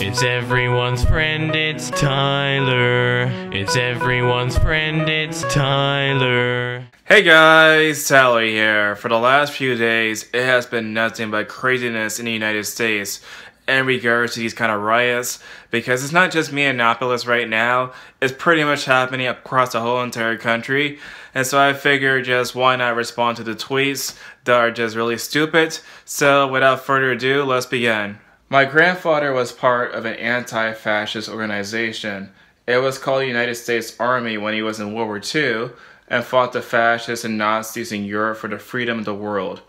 It's everyone's friend, it's Tyler. It's everyone's friend, it's Tyler. Hey guys, Tyler here. For the last few days, it has been nothing but craziness in the United States in regards to these kind of riots because it's not just me in Minneapolis right now, it's pretty much happening across the whole entire country. And so I figured just why not respond to the tweets that are just really stupid. So without further ado, let's begin. My grandfather was part of an anti fascist organization. It was called United States Army when he was in World War II and fought the fascists and Nazis in Europe for the freedom of the world.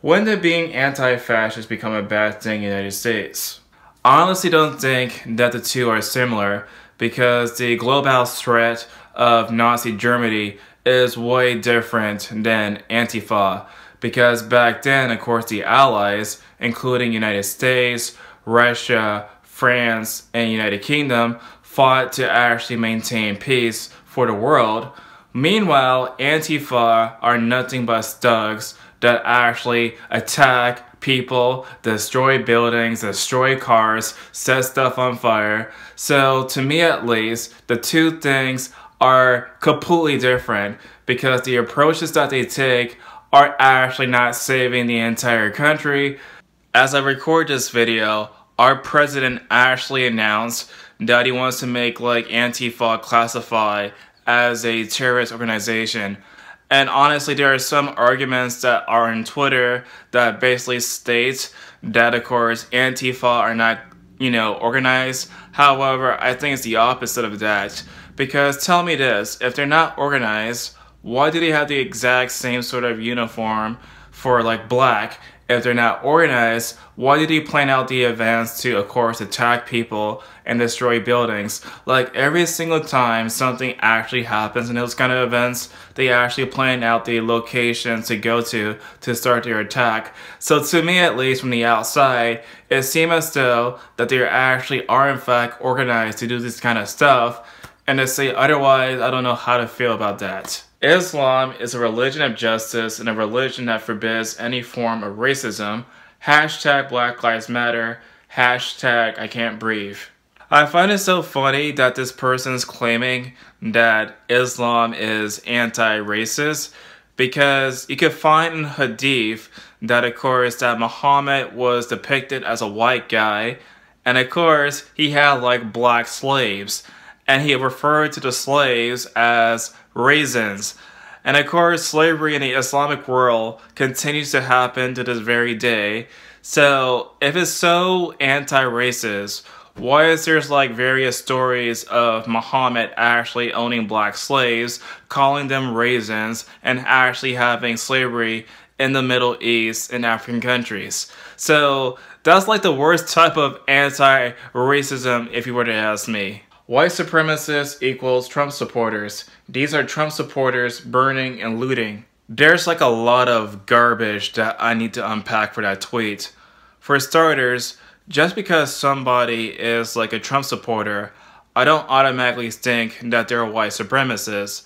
When did being anti fascist become a bad thing in the United States? I honestly don't think that the two are similar because the global threat of Nazi Germany is way different than Antifa because back then, of course, the Allies, including United States, Russia, France, and United Kingdom, fought to actually maintain peace for the world. Meanwhile, Antifa are nothing but thugs that actually attack people, destroy buildings, destroy cars, set stuff on fire. So, to me at least, the two things are completely different because the approaches that they take are actually not saving the entire country. As I record this video, our president actually announced that he wants to make like Antifa classify as a terrorist organization. And honestly, there are some arguments that are on Twitter that basically state that, of course, Antifa are not, you know, organized. However, I think it's the opposite of that. Because tell me this, if they're not organized, why do they have the exact same sort of uniform for like black if they're not organized, why did he plan out the events to, of course, attack people and destroy buildings? Like every single time something actually happens in those kind of events, they actually plan out the location to go to to start their attack. So to me, at least from the outside, it seems as though that they actually are in fact organized to do this kind of stuff. And to say otherwise, I don't know how to feel about that. Islam is a religion of justice and a religion that forbids any form of racism. Hashtag Black Lives Matter. Hashtag I can't breathe. I find it so funny that this person is claiming that Islam is anti-racist because you can find in Hadith that of course that Muhammad was depicted as a white guy and of course he had like black slaves and he referred to the slaves as raisins. And of course, slavery in the Islamic world continues to happen to this very day. So, if it's so anti racist, why is there's like various stories of Muhammad actually owning black slaves, calling them raisins, and actually having slavery in the Middle East and African countries? So, that's like the worst type of anti racism, if you were to ask me. White supremacists equals Trump supporters. These are Trump supporters burning and looting. There's like a lot of garbage that I need to unpack for that tweet. For starters, just because somebody is like a Trump supporter, I don't automatically think that they're white supremacists.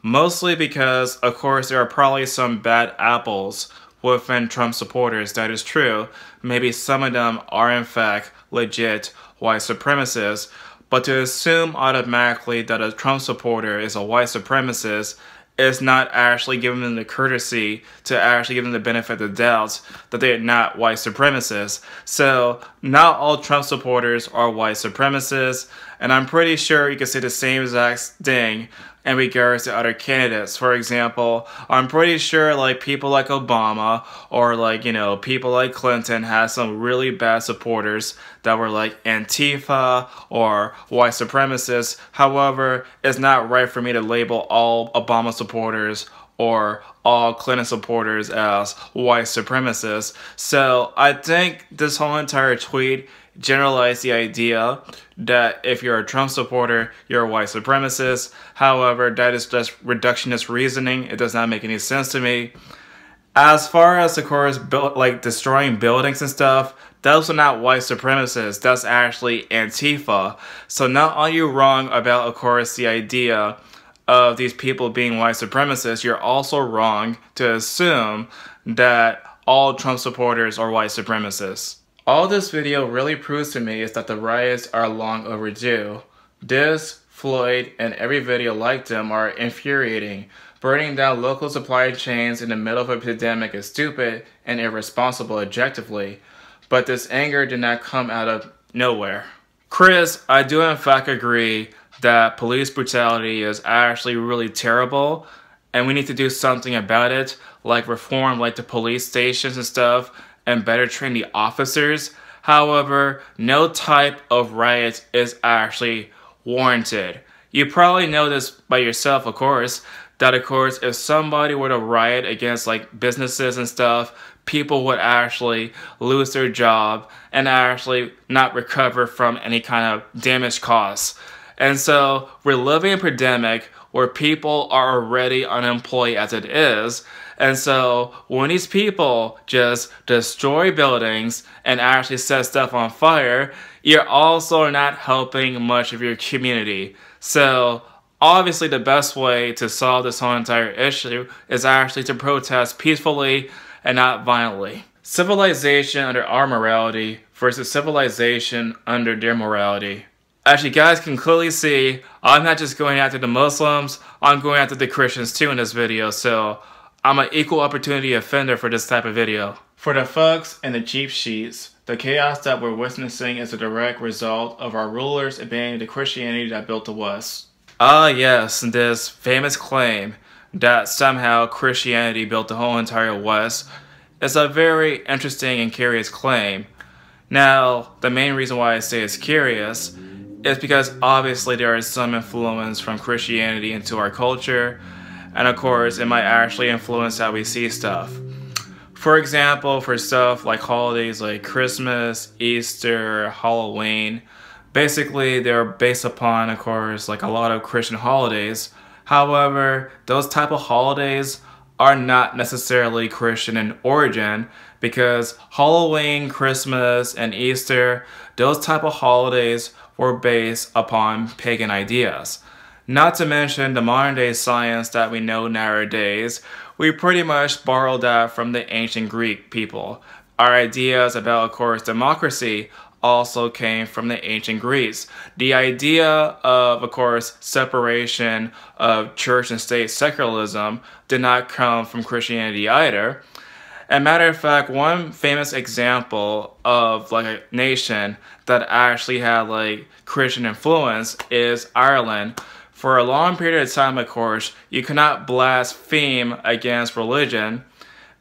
Mostly because, of course, there are probably some bad apples within Trump supporters, that is true. Maybe some of them are in fact legit white supremacists, but to assume automatically that a Trump supporter is a white supremacist is not actually giving them the courtesy to actually give them the benefit of the doubt that they're not white supremacists. So, not all Trump supporters are white supremacists, and I'm pretty sure you can say the same exact thing in regards to other candidates. For example, I'm pretty sure like people like Obama or like, you know, people like Clinton had some really bad supporters that were like Antifa or white supremacists. However, it's not right for me to label all Obama supporters or all Clinton supporters as white supremacists. So I think this whole entire tweet generalized the idea that if you're a Trump supporter, you're a white supremacist. However, that is just reductionist reasoning. It does not make any sense to me. As far as, of course, build, like destroying buildings and stuff, those are not white supremacists. That's actually Antifa. So not are you wrong about, of course, the idea of these people being white supremacists, you're also wrong to assume that all Trump supporters are white supremacists. All this video really proves to me is that the riots are long overdue. This, Floyd, and every video like them are infuriating. Burning down local supply chains in the middle of a pandemic is stupid and irresponsible objectively, but this anger did not come out of nowhere. Chris, I do in fact agree that police brutality is actually really terrible and we need to do something about it, like reform like the police stations and stuff and better train the officers. However, no type of riot is actually warranted. You probably know this by yourself, of course, that of course if somebody were to riot against like businesses and stuff, people would actually lose their job and actually not recover from any kind of damage caused. And so we're living a pandemic where people are already unemployed as it is. And so when these people just destroy buildings and actually set stuff on fire, you're also not helping much of your community. So obviously the best way to solve this whole entire issue is actually to protest peacefully and not violently. Civilization under our morality versus civilization under their morality. As you guys can clearly see, I'm not just going after the Muslims, I'm going after the Christians too in this video, so I'm an equal opportunity offender for this type of video. For the thugs and the cheap sheets, the chaos that we're witnessing is a direct result of our rulers abandoning the Christianity that built the West. Ah yes, this famous claim that somehow Christianity built the whole entire West is a very interesting and curious claim. Now, the main reason why I say it's curious is because obviously there is some influence from Christianity into our culture, and of course, it might actually influence how we see stuff. For example, for stuff like holidays like Christmas, Easter, Halloween, basically they're based upon, of course, like a lot of Christian holidays. However, those type of holidays are not necessarily Christian in origin because Halloween, Christmas, and Easter, those type of holidays were based upon pagan ideas. Not to mention the modern day science that we know nowadays, we pretty much borrowed that from the ancient Greek people. Our ideas about, of course, democracy also came from the ancient Greeks. The idea of, of course, separation of church and state secularism did not come from Christianity either. And matter of fact, one famous example of like a nation that actually had like Christian influence is Ireland. For a long period of time, of course, you could not blaspheme against religion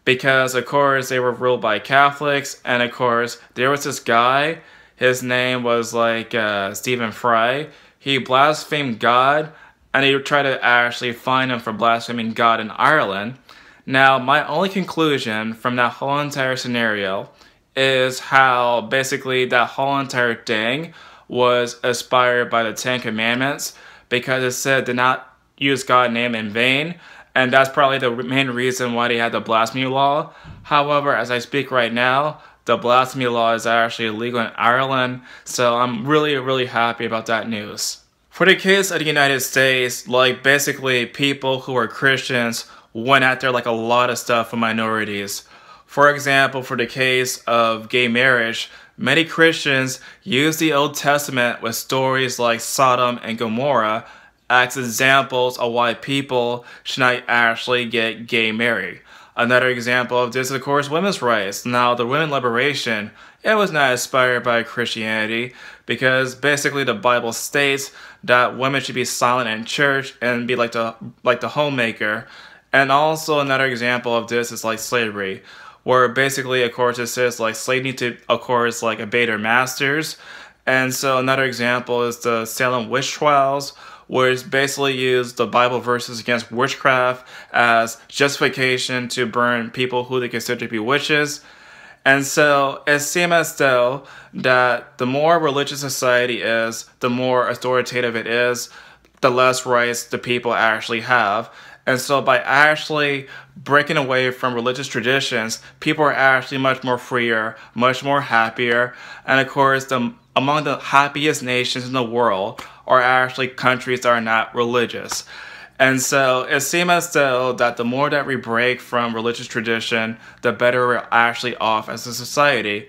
because, of course, they were ruled by Catholics, and of course, there was this guy. His name was like uh, Stephen Fry. He blasphemed God, and they tried to actually find him for blaspheming God in Ireland. Now, my only conclusion from that whole entire scenario is how basically that whole entire thing was inspired by the Ten Commandments because it said do not use God's name in vain. And that's probably the main reason why they had the blasphemy law. However, as I speak right now, the blasphemy law is actually illegal in Ireland. So I'm really, really happy about that news. For the case of the United States, like basically people who are Christians went after like a lot of stuff for minorities. For example, for the case of gay marriage, many Christians use the Old Testament with stories like Sodom and Gomorrah as examples of why people should not actually get gay married. Another example of this is, of course, women's rights. Now, the women liberation, it was not inspired by Christianity because basically the Bible states that women should be silent in church and be like the like the homemaker and also another example of this is like slavery, where basically, of course, it says like slaves need to, of course, like obey their masters. And so another example is the Salem witch trials, where it's basically used the Bible verses against witchcraft as justification to burn people who they consider to be witches. And so it seems as though that the more religious society is, the more authoritative it is, the less rights the people actually have. And so by actually breaking away from religious traditions, people are actually much more freer, much more happier. And of course, the, among the happiest nations in the world are actually countries that are not religious. And so it seems as though that the more that we break from religious tradition, the better we're actually off as a society.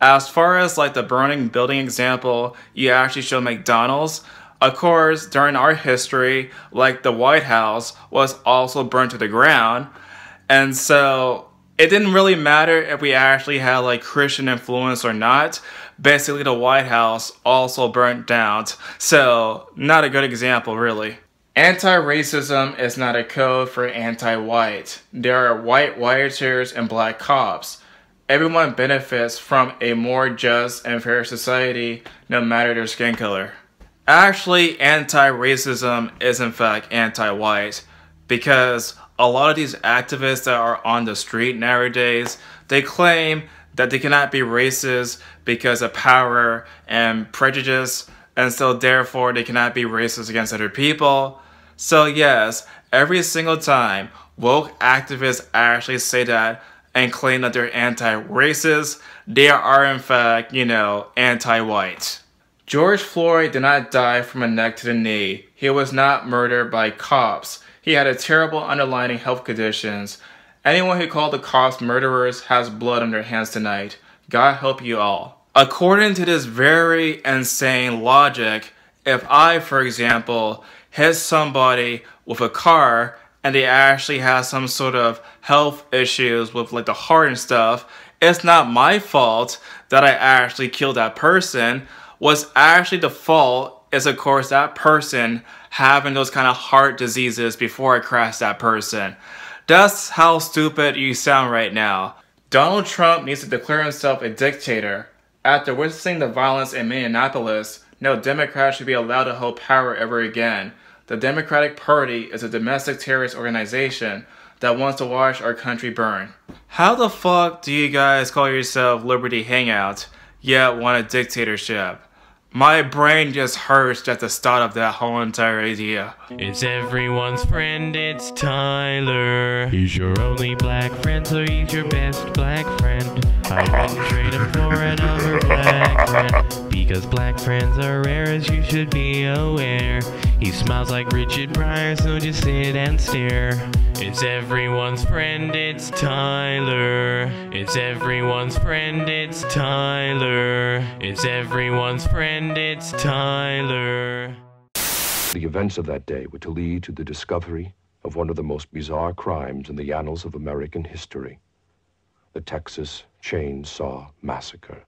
As far as like the burning building example, you actually show McDonald's. Of course, during our history, like the White House was also burned to the ground. And so it didn't really matter if we actually had like Christian influence or not. Basically, the White House also burnt down. So, not a good example, really. Anti racism is not a code for anti white. There are white rioters and black cops. Everyone benefits from a more just and fair society, no matter their skin color. Actually, anti racism is in fact anti white because a lot of these activists that are on the street nowadays, they claim that they cannot be racist because of power and prejudice, and so therefore they cannot be racist against other people. So yes, every single time woke activists actually say that and claim that they're anti-racist, they are in fact, you know, anti-white. George Floyd did not die from a neck to the knee. He was not murdered by cops. He had a terrible underlying health conditions. Anyone who called the cops murderers has blood on their hands tonight. God help you all. According to this very insane logic, if I, for example, hit somebody with a car and they actually have some sort of health issues with like the heart and stuff, it's not my fault that I actually killed that person. Was actually the fault is of course that person having those kind of heart diseases before I crash that person. That's how stupid you sound right now. Donald Trump needs to declare himself a dictator. After witnessing the violence in Minneapolis, no Democrat should be allowed to hold power ever again. The Democratic Party is a domestic terrorist organization that wants to watch our country burn. How the fuck do you guys call yourself Liberty Hangout, yet want a dictatorship? My brain just hurts at the start of that whole entire idea. It's everyone's friend, it's Tyler. He's your only black friend, so he's your best black friend. I wouldn't trade him for another black friend. Because black friends are rare, as you should be aware. He smiles like Richard Pryor, so just sit and stare. It's everyone's friend, it's Tyler. It's everyone's friend, it's Tyler. It's everyone's friend, it's Tyler. The events of that day were to lead to the discovery of one of the most bizarre crimes in the annals of American history the Texas Chainsaw Massacre.